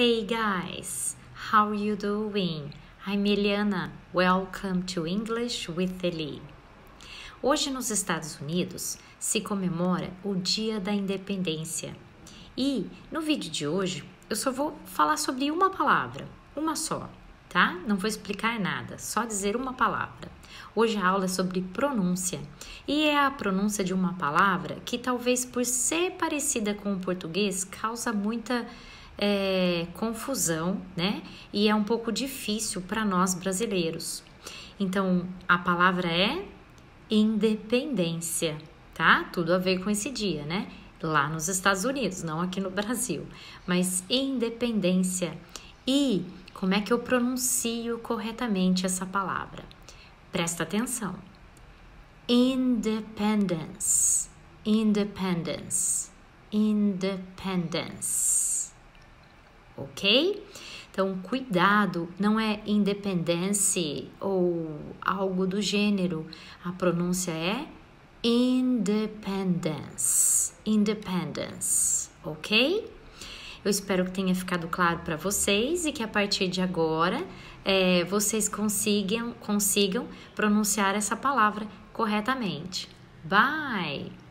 Hey guys, how are you doing? I'm Eliana. Welcome to English with Eli. Hoje nos Estados Unidos se comemora o Dia da Independência. E no vídeo de hoje eu só vou falar sobre uma palavra, uma só, tá? Não vou explicar nada, só dizer uma palavra. Hoje a aula é sobre pronúncia e é a pronúncia de uma palavra que talvez por ser parecida com o português causa muita é, confusão, né? E é um pouco difícil para nós brasileiros. Então, a palavra é independência, tá? Tudo a ver com esse dia, né? Lá nos Estados Unidos, não aqui no Brasil. Mas independência. E como é que eu pronuncio corretamente essa palavra? Presta atenção. Independence. Independence. Independence ok? Então, cuidado, não é independência ou algo do gênero. A pronúncia é independence. Independence, ok? Eu espero que tenha ficado claro para vocês e que a partir de agora é, vocês consigam, consigam pronunciar essa palavra corretamente. Bye!